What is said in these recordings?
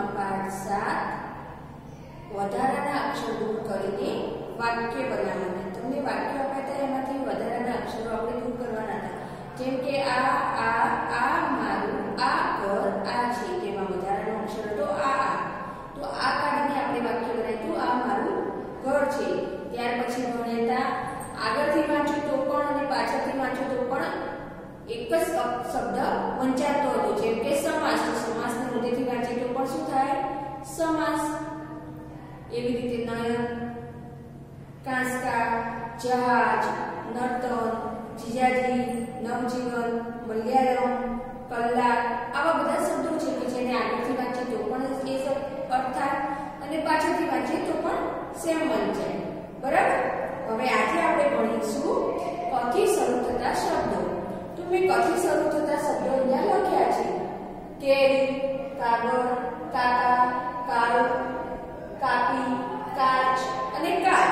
વર્ગમાં પાઠ સાત વધારાના અક્ષર દૂર કરીને વાક્ય બનાવવાના તમને વાક્ય આપ્યા હતા એમાંથી વધારાના અક્ષરો આપણે દૂર કરવાના હતા. જેમ કે આ આ આ મારું, આ ઘર, આ છે. તેમાં વધારાનો અક્ષર હતો આ. તો આ કાઢીને આપણે વાક્ય બનાવ્યું. આ મારું ઘર છે. ત્યાર પછી ભણ્યા આગળથી વાંચ્યું તો પણ અને પાછળથી વાંચો તો પણ એક જ શબ્દ વંચાતો હતો. જેમ કે સમાસ. સમાસને મોઢેથી વાંચીએ તો પણ શું સમાસ એવી રીતે નયન, કાંસકા, જહાજ, નર્તન, જીજાજી, નવજીવન, મલયાલમ, કલાક આવા બધા શબ્દો છે કે જેને આગળથી વાંચીએ તો પણ એ શબ્દ અર્થ થાય અને પાછળથી વાંચીએ તો પણ સેમ વંચાય બરાબર? હવે આજે આપણે ભણીશું કથી શરૂ થતા શબ્દો. તો મેં કથી શરૂ થતા શબ્દો અહીંયા લખ્યા છે. કેરી, કાગળ, કાકા કાળ કાપી કાચ અને કાર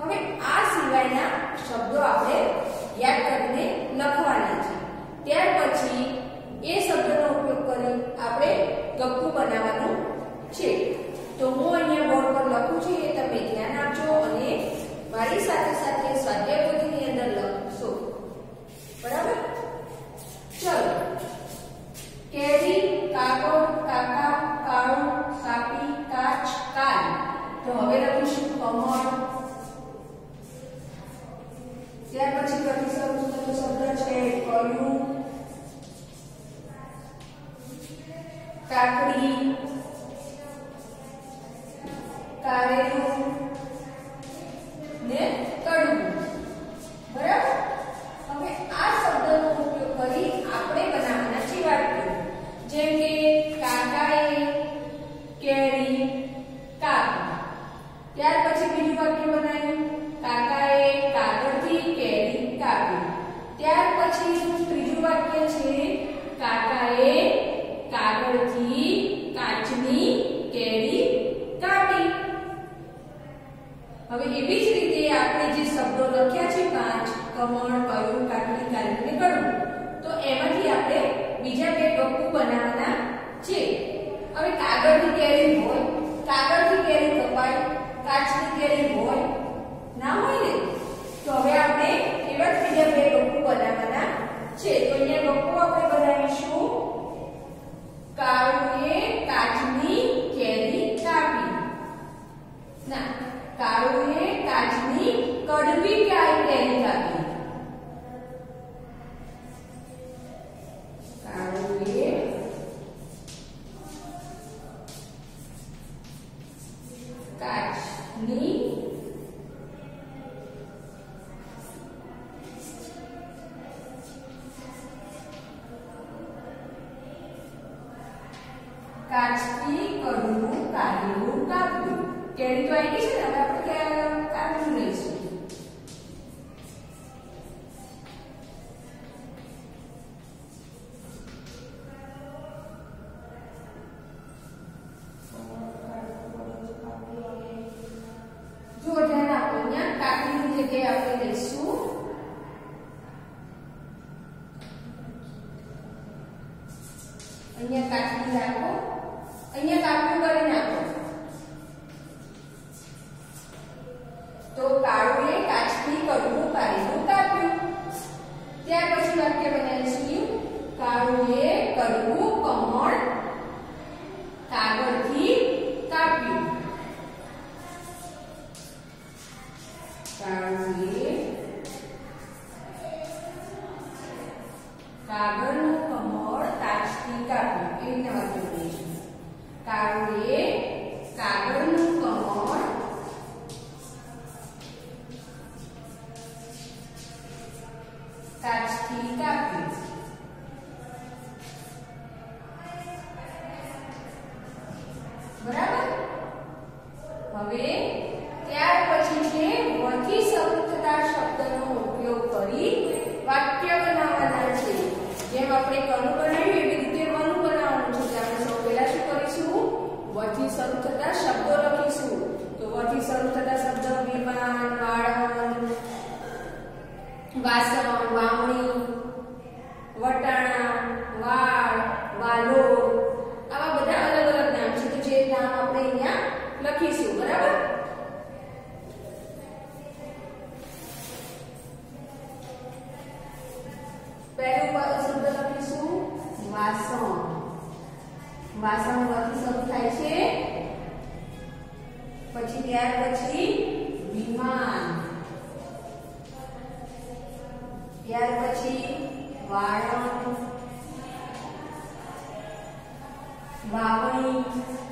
હવે આ સિવાયના શબ્દો આપણે યાદ કરીને લખવાના છે. ત્યાર પછી એ શબ્દનો ઉપયોગ કરી આપણે ગપ્પુ બનાવવાનું છે. તો હું અહીંયા બોર્ડ પર લખું છું, એ તમે ધ્યાન આપજો અને મારી સાથે સાથે સ્વાધ્યાય પોથીની અંદર લખશો. બરાબર? ચલો. કેરી, કાગળ, કાકા, કાળું, કાપી, કાચ કાલ તો હવે લખીશું કમળ ત્યાર પછી શરૂ શબ્દ છે કયું કાકડી કારેલું ને કડવું બરાબર હવે આ શબ્દનો ઉપયોગ કરી આપણે બનાવવાના છે વાક્યો જેમ કે કાકાએ કેરી કાપી ત્યાર પછી બીજું વાક્ય બનાવ્યું કાકાએ કાગળથી કેરી કાપી ત્યાર પછી ત્રીજું વાક્ય છે કાકાએ કાગળથી કાચની કેરી કાપી હવે એવી જ રીતે આપણે જે શબ્દો લખ્યા છે, પાંચ, કમળ કયું કાકડી કાલી કરવું તો એમાંથી આપણે બીજા બે ગપ્પુ બનાવવાના છે. હવે કાગળની કેરી હોય કાગળથી કેરી કપાય કાચની કેરી હોય, ના હોય ને? તો હવે આપણે એવા જ બીજા બે ગપ્પુ બનાવવાના છે. Carl કાચની કડવું કાઢેલું કાપ્યું કેરી તો આવી ગઈ છે ને હવે આપણે કાઢવું લઈશું જો ધ્યાન આપો અહીંયા કાકડીની જગ્યાએ આપણે લઈશું અહીંયા કાકડી રાખો વાલોર આવા બધા અલગ અલગ નામ છે તો જે નામ આપણે અહીંયા લખીશું, બરાબર? પહેલો શબ્દ લખીશું, વાસણ. વાસણ વર્થી શરૂ થાય છે. પછી ત્યાર પછી વિમાન. ત્યાર પછી વાળંદ Valorize.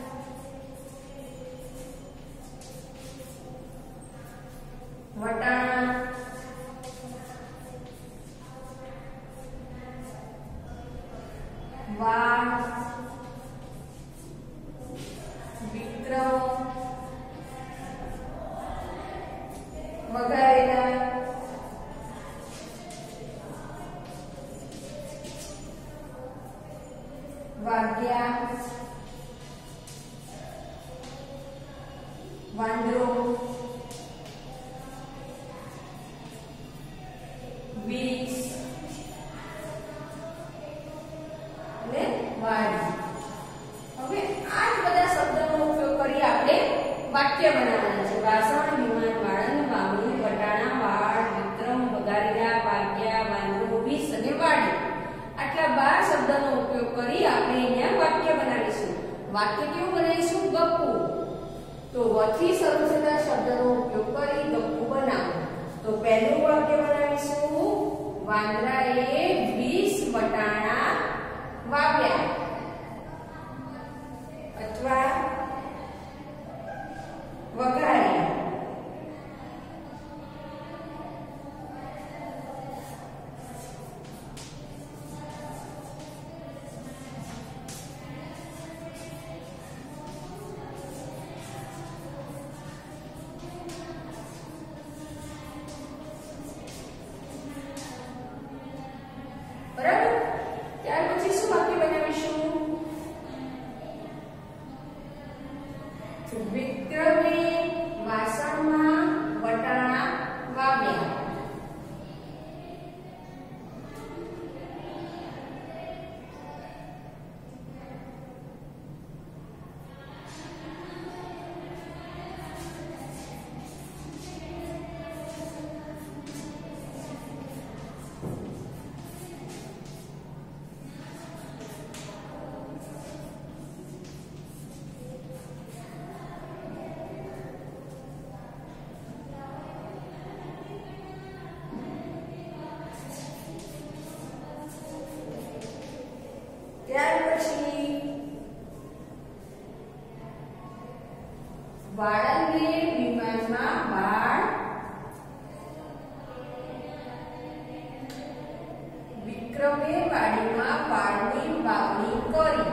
Wonder તો વથી શરૂ શબ્દનો ઉપયોગ કરી ગપ્પુ બનાવો. તો પહેલું વાક્ય બનાવીશું. વાંદરાએ બાળકને વિમાનમાં બાળ વિક્રમે વાડીમાં બાળની વાવણી કરી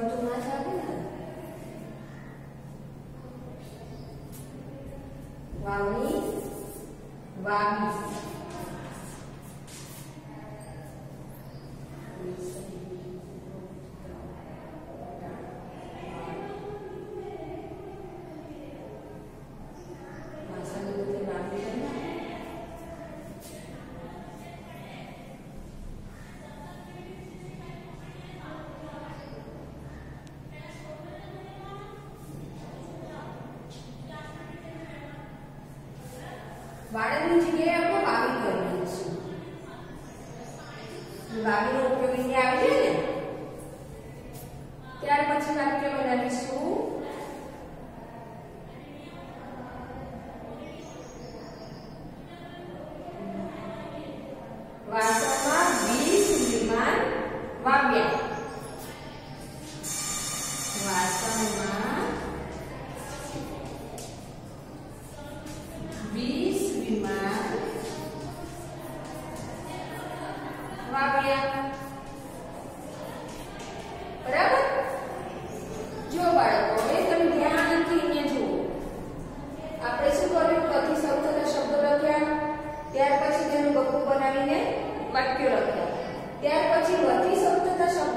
બધું માસ આપે ને વાવણી વાવીસ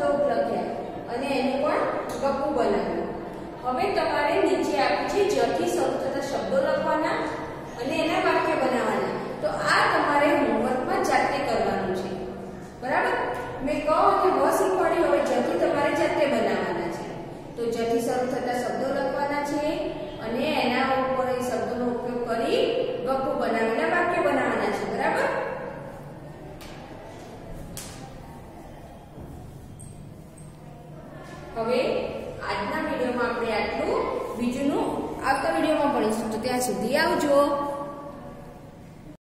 શ્લોક લખ્યા અને એનું પણ ગપુ બનાવ્યું. હવે તમારે નીચે આપ્યું છે જથી શરૂ થતા શબ્દો લખવાના અને એના વાક્ય બનાવવાના. તો આ તમારે હોમવર્કમાં જાતે કરવાનું છે. બરાબર? મેં કહો કે વ શીખવાડી, હવે જથી તમારે જાતે બનાવવાના છે. તો જથી શરૂ થતા શબ્દો લખવાના છે.